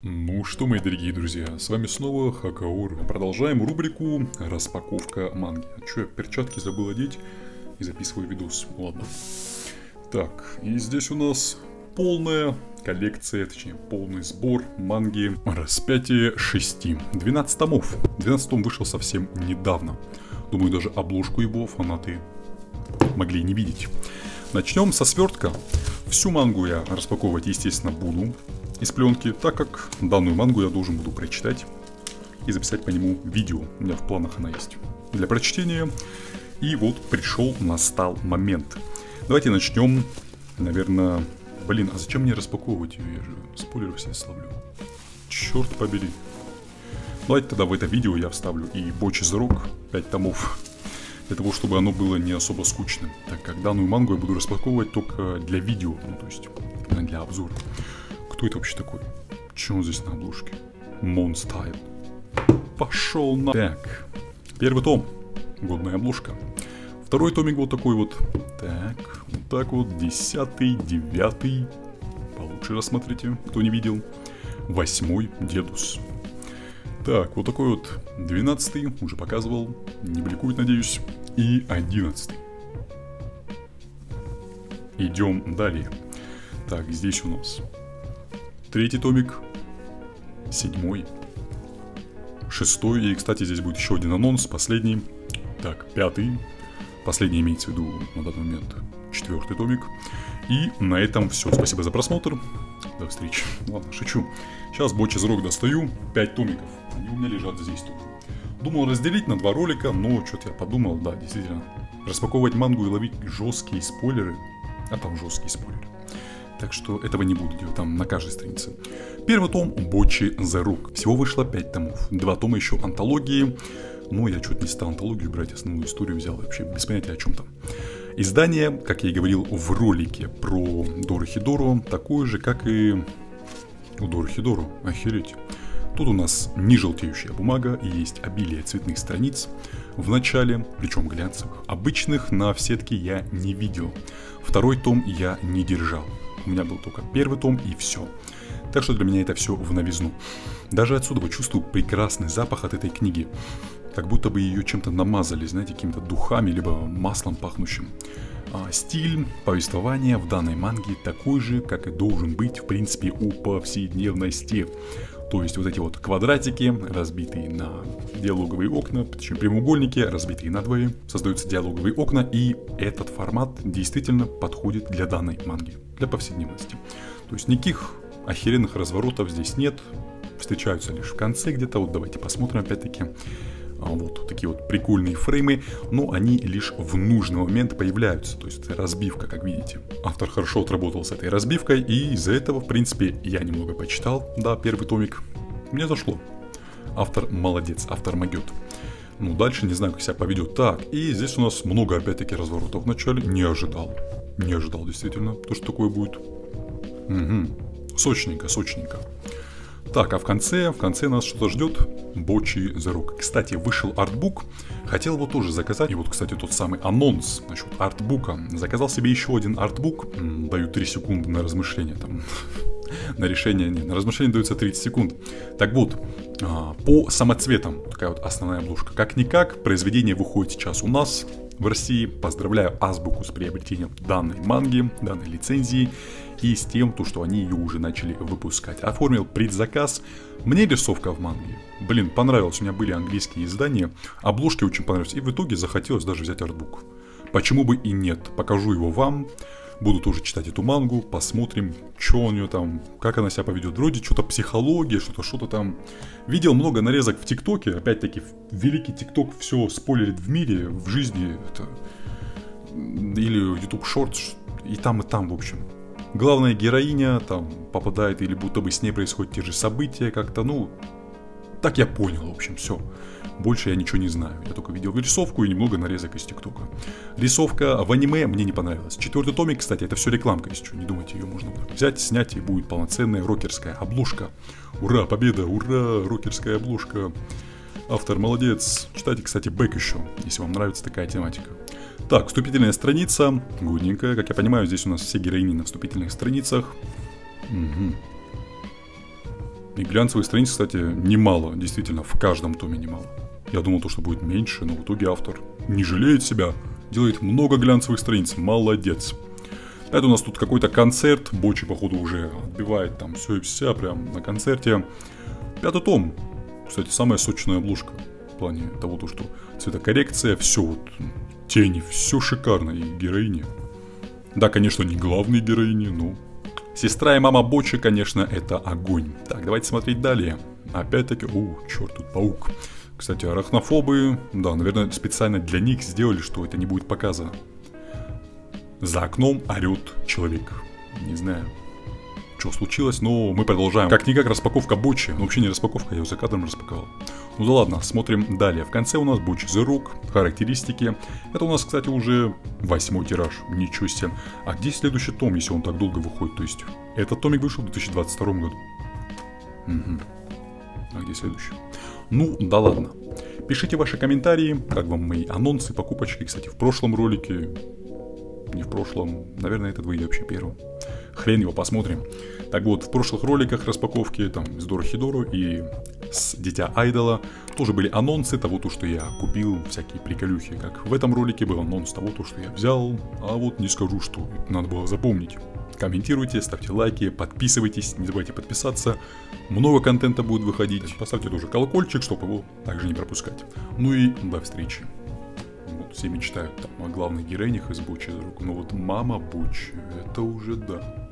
Ну что, мои дорогие друзья, с вами снова Хакаур. Продолжаем рубрику «Распаковка манги». А чё, я перчатки забыл одеть и записываю видос. Ладно. Так, и здесь у нас полная коллекция, точнее полный сбор манги «Распятие шести». 12 томов. 12 том вышел совсем недавно. Думаю, даже обложку его фанаты могли не видеть. Начнем со свертка. Всю мангу я распаковывать, естественно, буду из пленки, так как данную мангу я должен буду прочитать и записать по нему видео. У меня в планах она есть для прочтения. И вот пришел, настал момент. Давайте начнем, наверное... Блин, а зачем мне распаковывать ее? Я же спойлеры все славлю. Черт побери. Давайте тогда в это видео я вставлю и Бочи Рок 5 томов, для того, чтобы оно было не особо скучным, так как данную мангу я буду распаковывать только для видео, ну то есть для обзора. Кто это вообще такой? Че он здесь на обложке? Монстайл. Пошел на... Так, первый том. Годная обложка. Второй томик вот такой вот. Так, вот так вот. Десятый, девятый. Получше рассмотрите, кто не видел. Восьмой Дедус. Так, вот такой вот двенадцатый, уже показывал, не бликует, надеюсь. И одиннадцатый. Идем далее. Так, здесь у нас Третий томик. Седьмой. Шестой. И, кстати, здесь будет еще один анонс. Последний. Так, пятый. Последний имеется в виду на данный момент четвертый томик. И на этом все. Спасибо за просмотр. До встречи. Ладно, шучу. Сейчас Боч из Рок достаю. Пять томиков. Они у меня лежат здесь тоже. Думал разделить на два ролика, но что-то я подумал, да, действительно. Распаковывать мангу и ловить жесткие спойлеры. А там жесткие спойлеры. Так что этого не буду делать там на каждой странице. Первый том Бочи за рук. Всего вышло 5 томов. Два тома еще антологии. Но я чуть не стал антологию брать, основную историю взял вообще без понятия о чем там. Издание, как я и говорил в ролике про Дору Хидору, такое же, как и у Дору Хидору. Охереть. Тут у нас не желтеющая бумага и есть обилие цветных страниц в начале, причем глянцевых. Обычных на сетке я не видел. Второй том я не держал. У меня был только первый том и все. Так что для меня это все в новизну. Даже отсюда вы чувствую прекрасный запах от этой книги. Как будто бы ее чем-то намазали, знаете, какими-то духами, либо маслом пахнущим. А стиль повествования в данной манге такой же, как и должен быть, в принципе, у повседневности. То есть вот эти вот квадратики, разбитые на диалоговые окна, точнее прямоугольники, разбитые на двое, создаются диалоговые окна, и этот формат действительно подходит для данной манги, для повседневности. То есть никаких охеренных разворотов здесь нет, встречаются лишь в конце где-то, вот давайте посмотрим опять-таки. А, вот такие вот прикольные фреймы, но они лишь в нужный момент появляются, то есть разбивка, как видите. Автор хорошо отработал с этой разбивкой, и из-за этого, в принципе, я немного почитал, да, первый томик, мне зашло. Автор молодец, автор могет. Ну, дальше не знаю, как себя поведет. Так, и здесь у нас много, опять-таки, разворотов в начале. Не ожидал. Не ожидал, действительно, то, что такое будет. Угу. Сочненько, сочненько. Так, а в конце, в конце нас что-то ждет. Бочи за рук. Кстати, вышел артбук. Хотел его тоже заказать. И вот, кстати, тот самый анонс насчет артбука. Заказал себе еще один артбук. Даю 3 секунды на размышление там. на решение, нет, на размышление дается 30 секунд. Так вот, а, по самоцветам, такая вот основная обложка. Как-никак, произведение выходит сейчас у нас в России. Поздравляю Азбуку с приобретением данной манги, данной лицензии и с тем, то, что они ее уже начали выпускать. Оформил предзаказ. Мне рисовка в манге. Блин, понравилось. У меня были английские издания. Обложки очень понравились. И в итоге захотелось даже взять артбук. Почему бы и нет? Покажу его вам. Буду тоже читать эту мангу, посмотрим, что у нее там, как она себя поведет. Вроде что-то психология, что-то, что-то там. Видел много нарезок в ТикТоке, опять-таки, великий ТикТок все спойлерит в мире, в жизни. Это... Или YouTube Shorts, и там, и там, в общем главная героиня там попадает или будто бы с ней происходят те же события как-то, ну, так я понял, в общем, все. Больше я ничего не знаю. Я только видел рисовку и немного нарезок из ТикТока. Рисовка в аниме мне не понравилась. Четвертый томик, кстати, это все рекламка, если не думайте, ее можно взять, снять и будет полноценная рокерская обложка. Ура, победа, ура, рокерская обложка. Автор молодец. Читайте, кстати, бэк еще, если вам нравится такая тематика. Так, вступительная страница. Гудненькая. Как я понимаю, здесь у нас все героини на вступительных страницах. Угу. И глянцевых страниц, кстати, немало, действительно, в каждом томе немало. Я думал, то, что будет меньше, но в итоге автор не жалеет себя, делает много глянцевых страниц, молодец. Это у нас тут какой-то концерт, Бочи, походу, уже отбивает там все и вся прям на концерте. Пятый том. Кстати, самая сочная обложка в плане того, то, что цветокоррекция, все вот, тени, все шикарно, и героини. Да, конечно, не главные героини, но... Сестра и мама Бочи, конечно, это огонь. Так, давайте смотреть далее. Опять-таки, о, черт, тут паук. Кстати, арахнофобы, да, наверное, специально для них сделали, что это не будет показано. За окном орет человек. Не знаю, что случилось, но мы продолжаем. Как-никак распаковка Бочи. Ну, вообще не распаковка, я ее за кадром распаковал. Ну да ладно, смотрим далее. В конце у нас Бочи The Rock, характеристики. Это у нас, кстати, уже восьмой тираж. Ничего себе. А где следующий том, если он так долго выходит? То есть, этот томик вышел в 2022 году. Угу. А где следующий? Ну, да ладно. Пишите ваши комментарии, как вам мои анонсы, покупочки. Кстати, в прошлом ролике не в прошлом, наверное, этот выйдет вообще первым. Хрен его, посмотрим. Так вот, в прошлых роликах распаковки, там, с Дора Хидору и с Дитя Айдола, тоже были анонсы того, то, что я купил, всякие приколюхи. Как в этом ролике был анонс того, то, что я взял, а вот не скажу, что надо было запомнить. Комментируйте, ставьте лайки, подписывайтесь, не забывайте подписаться. Много контента будет выходить. Поставьте тоже колокольчик, чтобы его также не пропускать. Ну и до встречи вот все мечтают там о главных героинях из Бучи, но вот мама Бучи, это уже да.